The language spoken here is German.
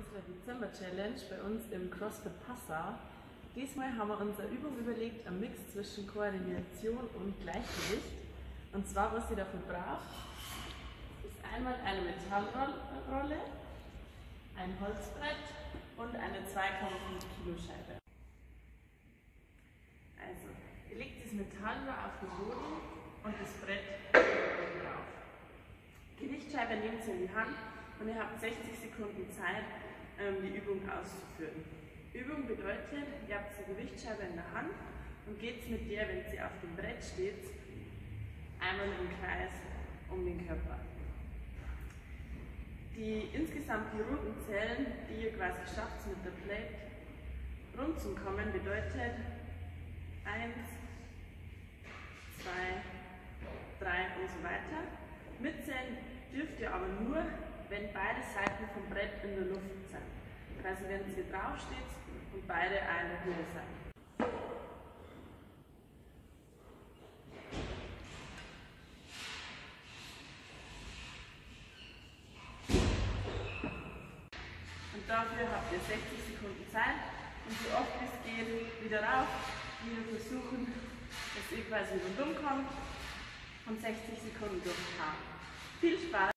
unserer Dezember-Challenge bei uns im CrossFit Passau. Diesmal haben wir uns eine Übung überlegt, ein Mix zwischen Koordination und Gleichgewicht. Und zwar, was ihr dafür braucht, ist einmal eine Metallrolle, ein Holzbrett und eine 2,5 Kilo Scheibe. Also, ihr legt das Metallrohr auf den Boden und das Brett drauf. Gewichtsscheibe nehmt ihr in die Hand und ihr habt 60 Sekunden Zeit, ähm, die Übung auszuführen. Übung bedeutet, ihr habt eine Gewichtsscheibe in der Hand und geht mit der, wenn sie auf dem Brett steht, einmal im Kreis um den Körper. Die insgesamt die runden Zellen, die ihr quasi schafft mit der Plate rund zu kommen, bedeutet 1, 2, 3 und so weiter. Mitzählen dürft ihr aber nur, wenn beide Seiten vom Brett in der Luft sind. Also wenn sie drauf steht und beide eine Höhe sind. Und dafür habt ihr 60 Sekunden Zeit und so oft es geht wieder rauf. Wir versuchen, dass ihr quasi rundum kommt und 60 Sekunden durchfahren. Viel Spaß!